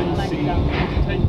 anemones?